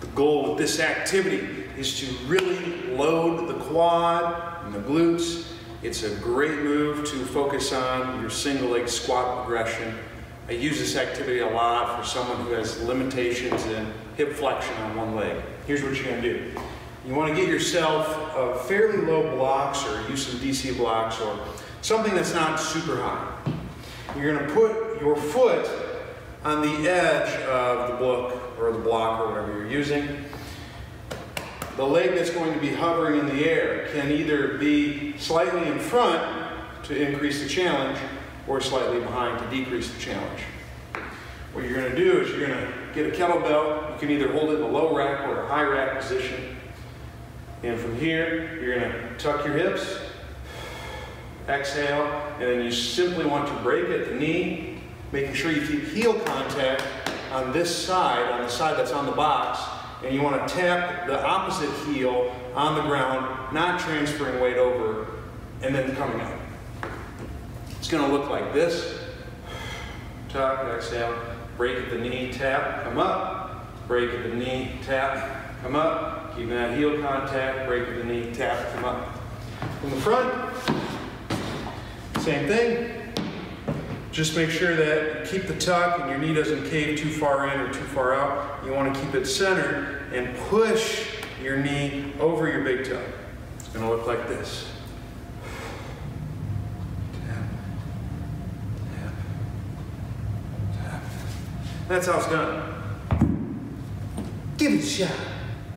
The goal with this activity is to really load the quad and the glutes. It's a great move to focus on your single leg squat progression. I use this activity a lot for someone who has limitations in hip flexion on one leg. Here's what you're gonna do. You wanna get yourself a fairly low blocks or use some DC blocks or something that's not super high. You're gonna put your foot on the edge of the book or the block or whatever you're using. The leg that's going to be hovering in the air can either be slightly in front to increase the challenge or slightly behind to decrease the challenge. What you're going to do is you're going to get a kettlebell. You can either hold it in a low rack or a high rack position. And from here, you're going to tuck your hips, exhale, and then you simply want to break at the knee, making sure you keep heel contact on this side, on the side that's on the box, and you want to tap the opposite heel on the ground, not transferring weight over, and then coming up. It's going to look like this. Tuck, exhale, break at the knee, tap, come up, break at the knee, tap, come up, keeping that heel contact, break at the knee, tap, come up. From the front, same thing. Just make sure that you keep the tuck and your knee doesn't cave too far in or too far out. You want to keep it centered and push your knee over your big toe. It's going to look like this. Tap, tap, tap. That's how it's done. Give it a shot.